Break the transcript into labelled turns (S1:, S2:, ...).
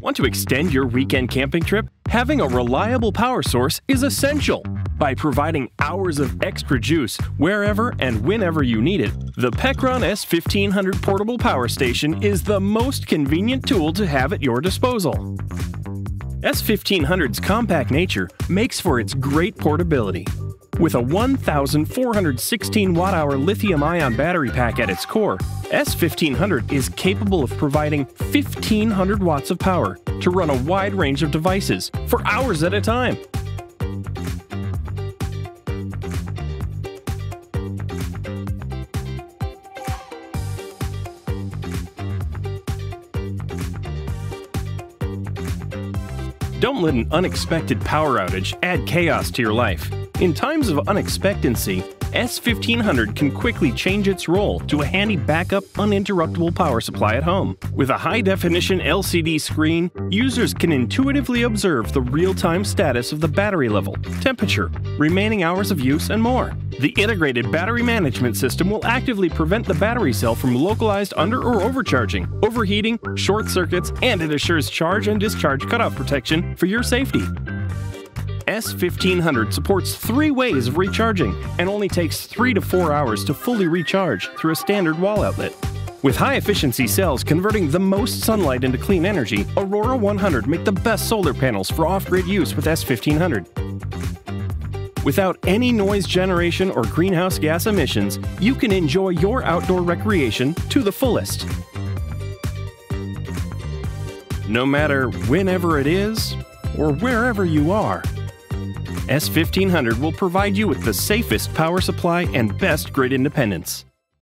S1: Want to extend your weekend camping trip? Having a reliable power source is essential. By providing hours of extra juice wherever and whenever you need it, the Pecron S1500 portable power station is the most convenient tool to have at your disposal. S1500's compact nature makes for its great portability. With a 1,416 watt hour lithium ion battery pack at its core, S1500 is capable of providing 1,500 watts of power to run a wide range of devices for hours at a time. Don't let an unexpected power outage add chaos to your life. In times of unexpectancy, S1500 can quickly change its role to a handy backup, uninterruptible power supply at home. With a high definition LCD screen, users can intuitively observe the real time status of the battery level, temperature, remaining hours of use, and more. The integrated battery management system will actively prevent the battery cell from localized under or overcharging, overheating, short circuits, and it assures charge and discharge cutoff protection for your safety. S1500 supports three ways of recharging and only takes three to four hours to fully recharge through a standard wall outlet. With high efficiency cells converting the most sunlight into clean energy, Aurora 100 make the best solar panels for off grid use with S1500. Without any noise generation or greenhouse gas emissions, you can enjoy your outdoor recreation to the fullest. No matter whenever it is or wherever you are. S1500 will provide you with the safest power supply and best grid independence.